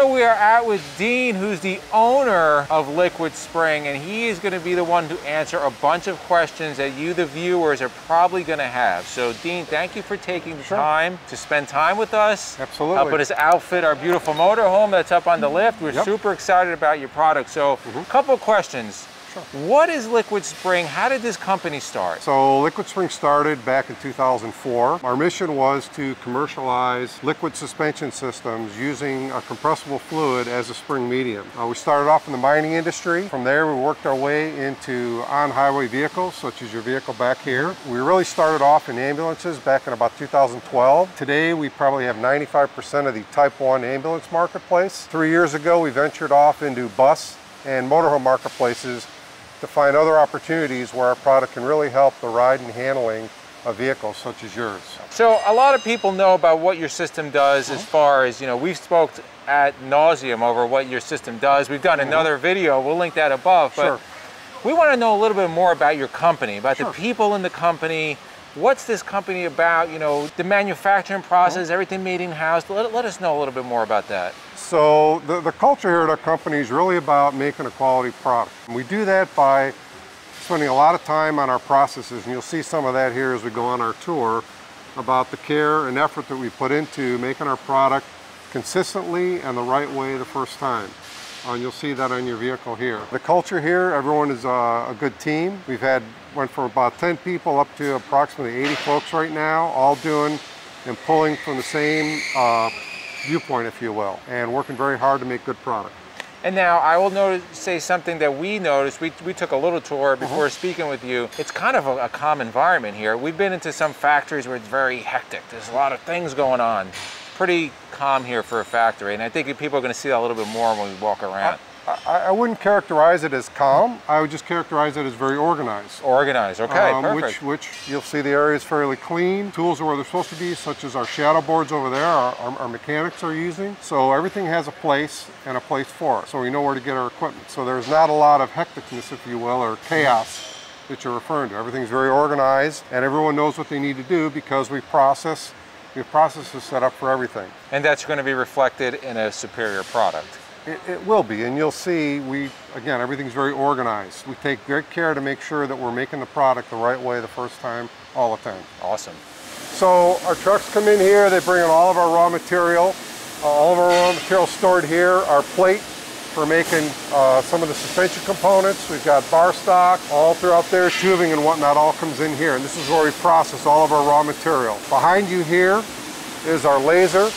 So we are out with Dean, who's the owner of Liquid Spring, and he is going to be the one to answer a bunch of questions that you, the viewers, are probably going to have. So Dean, thank you for taking the sure. time to spend time with us. Absolutely. Helping us outfit our beautiful motorhome that's up on the lift. We're yep. super excited about your product. So a mm -hmm. couple questions. Sure. What is Liquid Spring? How did this company start? So Liquid Spring started back in 2004. Our mission was to commercialize liquid suspension systems using a compressible fluid as a spring medium. Uh, we started off in the mining industry. From there we worked our way into on-highway vehicles such as your vehicle back here. We really started off in ambulances back in about 2012. Today we probably have 95% of the type 1 ambulance marketplace. Three years ago we ventured off into bus and motorhome marketplaces to find other opportunities where our product can really help the ride and handling of vehicles such as yours. So a lot of people know about what your system does mm -hmm. as uh-huh. far as, you know, we've spoke at nauseum over what your system does. We've done mm -hmm. another video, we'll link that above, but sure. we want to know a little bit more about your company, about sure. the people in the company, What's this company about? You know, the manufacturing process, mm-hmm. everything made in-house. Let, let us know a little bit more about that. So the, the culture here at our company is really about making a quality product. And we do that by spending a lot of time on our processes, and you'll see some of that here as we go on our tour about the care and effort that we put into making our product consistently and the right way the first time. Uh, and you'll see that on your vehicle here. The culture here, everyone is uh, a good team. We've had, went from about 10 people up to approximately 80 folks right now, all doing and pulling from the same uh, viewpoint, if you will, and working very hard to make good product. And now I will notice, say something that we noticed. We, we took a little tour uh-huh. before -huh. speaking with you. It's kind of a, a, calm environment here. We've been into some factories where it's very hectic. There's a lot of things going on pretty calm here for a factory, and I think people are going to see that a little bit more when we walk around. I, I, wouldn't characterize it as calm. I would just characterize it as very organized. Organized, okay, um, perfect. Which, which you'll see the area is fairly clean. Tools are where they're supposed to be, such as our shadow boards over there, our, our, our mechanics are using. So everything has a place and a place for it. So we know where to get our equipment. So there's not a lot of hecticness, if you will, or chaos that you're referring to. Everything's very organized and everyone knows what they need to do because we process your process is set up for everything. And that's going to be reflected in a superior product. It, it, will be, and you'll see, we, again, everything's very organized. We take great care to make sure that we're making the product the right way the first time, all the time. Awesome. So our trucks come in here, they bring in all of our raw material. Uh, all of our raw material stored here, our plate for making uh, some of the suspension components. We've got bar stock all throughout there, tubing and whatnot all comes in here. And this is where we process all of our raw material. Behind you here is our laser.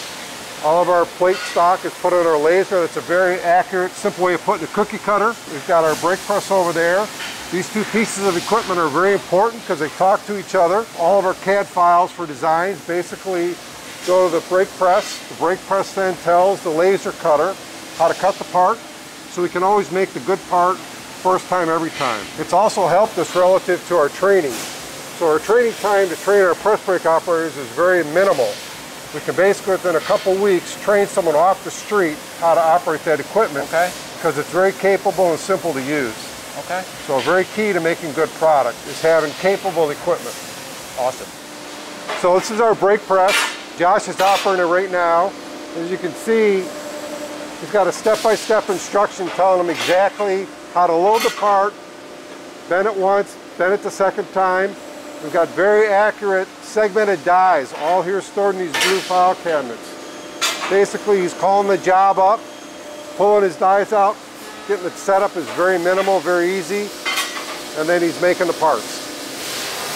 All of our plate stock is put on our laser. That's a very accurate, simple way of putting a cookie cutter. We've got our brake press over there. These two pieces of equipment are very important because they talk to each other. All of our CAD files for designs basically go to the brake press. The brake press then tells the laser cutter how to cut the part so we can always make the good part first time every time. It's also helped us relative to our training. So our training time to train our press brake operators is very minimal. We can basically within a couple weeks train someone off the street how to operate that equipment okay. because it's very capable and simple to use. Okay. So very key to making good product is having capable equipment. Awesome. So this is our brake press. Josh is operating it right now. As you can see, He's got a step-by-step -step instruction telling him exactly how to load the part, bend it once, bend it the second time. We've got very accurate segmented dies, all here stored in these blue file cabinets. Basically, he's calling the job up, pulling his dies out, getting it set up is very minimal, very easy, and then he's making the parts.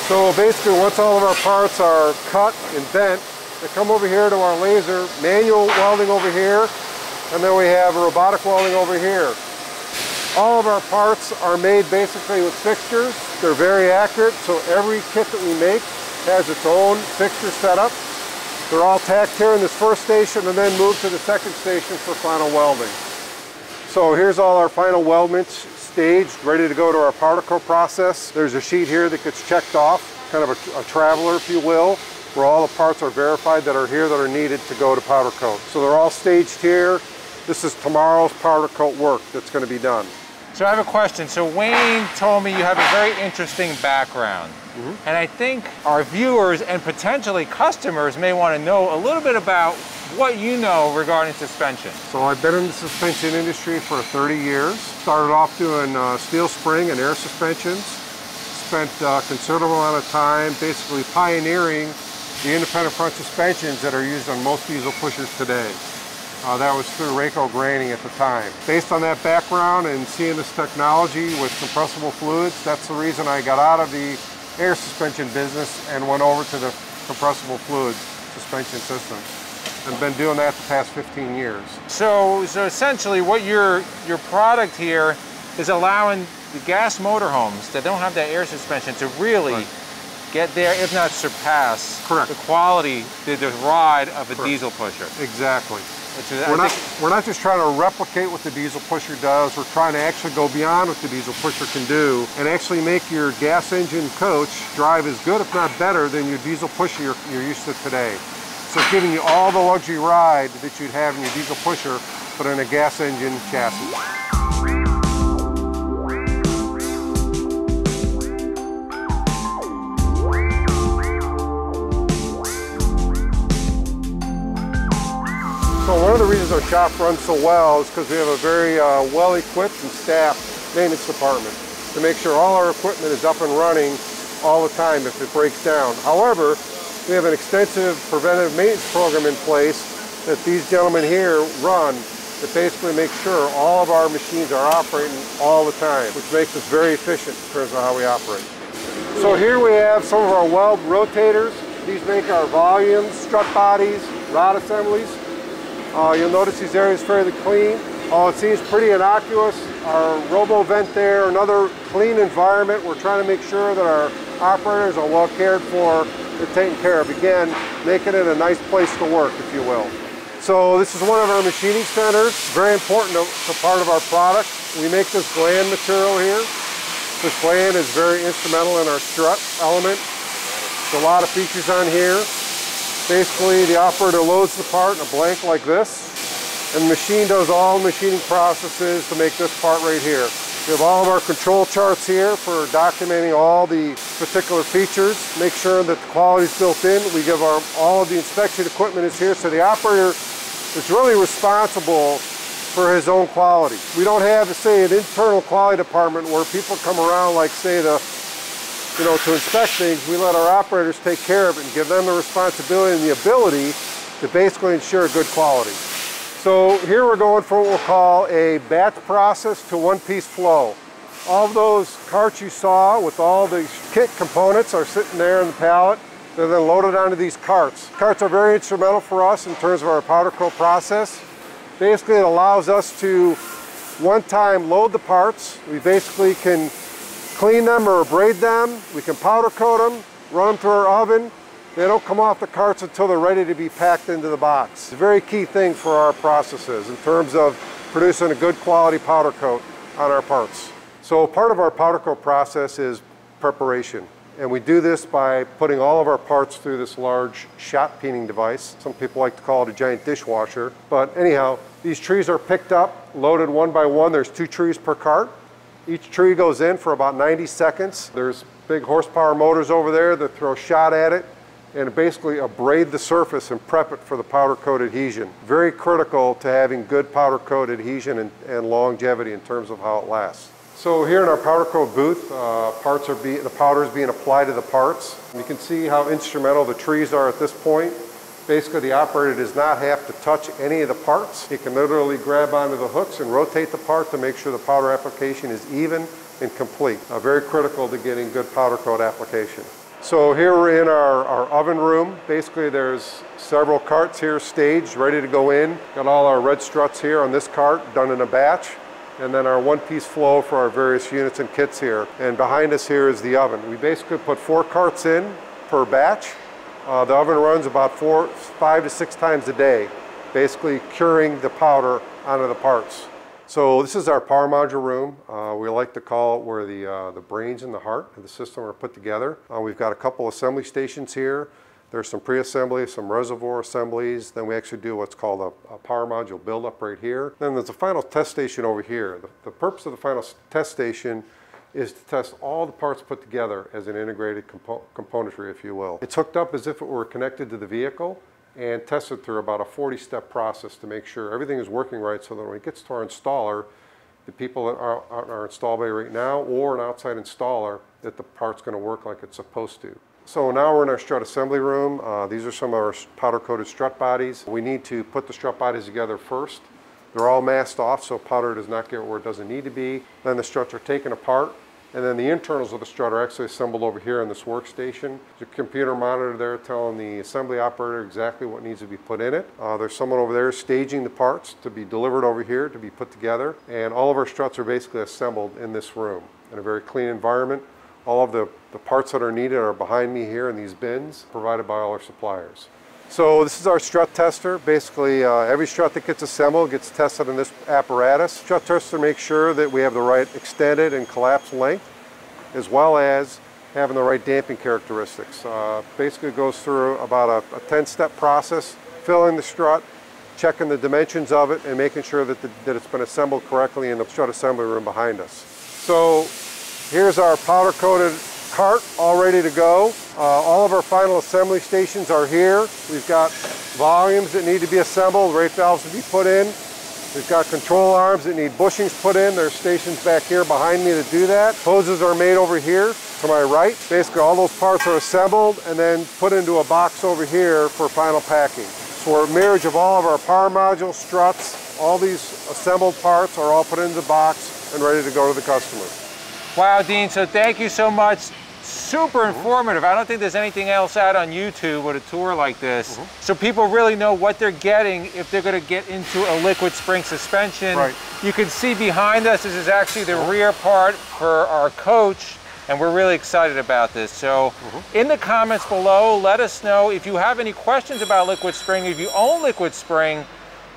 So basically, once all of our parts are cut and bent, they come over here to our laser, manual welding over here, and then we have a robotic welding over here. All of our parts are made basically with fixtures. They're very accurate, so every kit that we make has its own fixture setup. They're all tacked here in this first station and then moved to the second station for final welding. So here's all our final weldments staged, ready to go to our particle process. There's a sheet here that gets checked off, kind of a, a traveler, if you will where all the parts are verified that are here that are needed to go to powder coat. So they're all staged here. This is tomorrow's powder coat work that's going to be done. So I have a question. So Wayne told me you have a very interesting background. Mm -hmm. And I think our viewers and potentially customers may want to know a little bit about what you know regarding suspension. So I've been in the suspension industry for 30 years. Started off doing uh, steel spring and air suspensions. Spent a considerable amount of time basically pioneering the independent front suspensions that are used on most diesel pushers today. Uh, that was through Reyco Granning at the time. Based on that background and seeing this technology with compressible fluids, that's the reason I got out of the air suspension business and went over to the compressible fluids suspension system. And been doing that the past 15 years. So, so essentially what your, your product here is allowing the gas motorhomes that don't have that air suspension to really right. get there, if not surpass, Correct. the quality, the, the ride of a Correct. diesel pusher. Exactly. We're, not, we're not just trying to replicate what the diesel pusher does, we're trying to actually go beyond what the diesel pusher can do and actually make your gas engine coach drive as good, if not better, than your diesel pusher you're, you're used to today. So it's giving you all the luxury ride that you'd have in your diesel pusher, but in a gas engine chassis. So one of the reasons our shop runs so well is because we have a very uh, well-equipped and staffed maintenance department to make sure all our equipment is up and running all the time if it breaks down. However, we have an extensive preventive maintenance program in place that these gentlemen here run that basically makes sure all of our machines are operating all the time, which makes us very efficient in terms of how we operate. So here we have some of our weld rotators. These make our volumes, strut bodies, rod assemblies. Uh, you'll notice these areas fairly clean. Oh, it seems pretty innocuous. Our RoboVent there, another clean environment. We're trying to make sure that our operators are well cared for they're taken care of. Again, making it a nice place to work, if you will. So this is one of our machining centers, very important to, to part of our product. We make this gland material here. This gland is very instrumental in our strut element. There's a lot of features on here. Basically, the operator loads the part in a blank like this, and the machine does all the machining processes to make this part right here. We have all of our control charts here for documenting all the particular features. Make sure that the quality is built in. We give our, all of the inspection equipment is here, so the operator is really responsible for his own quality. We don't have, say, an internal quality department where people come around like, say, the, you know, to inspect things. We let our operators take care of it and give them the responsibility and the ability to basically ensure good quality. So here we're going for what we'll call a batch process to one-piece flow. All those carts you saw with all the kit components are sitting there in the pallet. They're then loaded onto these carts. Carts are very instrumental for us in terms of our powder coat process. Basically, it allows us to one time load the parts. We basically can clean them or abrade them. We can powder coat them, run them through our oven, they don't come off the carts until they're ready to be packed into the box. It's a very key thing for our processes in terms of producing a good quality powder coat on our parts. So part of our powder coat process is preparation. And we do this by putting all of our parts through this large shot peening device. Some people like to call it a giant dishwasher. But anyhow, these trees are picked up, loaded one by one. There's two trees per cart. Each tree goes in for about 90 seconds. There's big horsepower motors over there that throw shot at it and basically abrade the surface and prep it for the powder coat adhesion. Very critical to having good powder coat adhesion and, and longevity in terms of how it lasts. So here in our powder coat booth, uh, parts are being, the powder is being applied to the parts. You can see how instrumental the trees are at this point. Basically, the operator does not have to touch any of the parts. He can literally grab onto the hooks and rotate the part to make sure the powder application is even and complete. Uh, very critical to getting good powder coat application. So here we're in our, our oven room. Basically there's several carts here staged, ready to go in. Got all our red struts here on this cart, done in a batch. And then our one-piece flow for our various units and kits here. And behind us here is the oven. We basically put four carts in per batch. Uh, the oven runs about four, five to six times a day, basically curing the powder onto the parts. So this is our power module room. Uh, we like to call it where the, uh, the brains and the heart of the system are put together. Uh, we've got a couple assembly stations here. There's some pre-assembly, some reservoir assemblies. Then we actually do what's called a, a power module buildup right here. Then there's a final test station over here. The, the purpose of the final test station is to test all the parts put together as an integrated compo componentry, if you will. It's hooked up as if it were connected to the vehicle and tested through about a 40 step process to make sure everything is working right so that when it gets to our installer, the people that are on our install bay right now or an outside installer, that the part's gonna work like it's supposed to. So now we're in our strut assembly room. Uh, these are some of our powder coated strut bodies. We need to put the strut bodies together first. They're all masked off so powder does not get where it doesn't need to be. Then the struts are taken apart and then the internals of the strut are actually assembled over here in this workstation. There's a computer monitor there telling the assembly operator exactly what needs to be put in it. Uh, there's someone over there staging the parts to be delivered over here to be put together. And all of our struts are basically assembled in this room in a very clean environment. All of the, the parts that are needed are behind me here in these bins provided by all our suppliers. So this is our strut tester. Basically, uh, every strut that gets assembled gets tested in this apparatus. Strut tester makes sure that we have the right extended and collapsed length, as well as having the right damping characteristics. Uh, basically goes through about a 10-step process, filling the strut, checking the dimensions of it, and making sure that, the, that it's been assembled correctly in the strut assembly room behind us. So Here's our powder coated cart all ready to go. Uh, all of our final assembly stations are here. We've got volumes that need to be assembled, rate valves to be put in. We've got control arms that need bushings put in. There's stations back here behind me to do that. Hoses are made over here to my right. Basically all those parts are assembled and then put into a box over here for final packing. So a marriage of all of our power modules, struts, all these assembled parts are all put into the box and ready to go to the customer. Wow, Dean, so thank you so much. Super informative. I don't think there's anything else out on YouTube with a tour like this. Mm -hmm. So people really know what they're getting if they're going to get into a liquid spring suspension. Right. You can see behind us, this is actually the rear part for our coach and we're really excited about this. So mm -hmm. in the comments below, let us know if you have any questions about liquid spring, if you own liquid spring,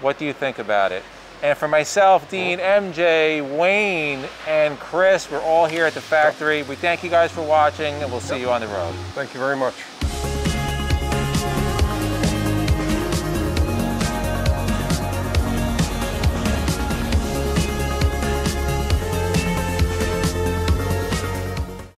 what do you think about it? And for myself, Dean, MJ, Wayne, and Chris, we're all here at the factory. We thank you guys for watching, and we'll see you on the road. Thank you very much.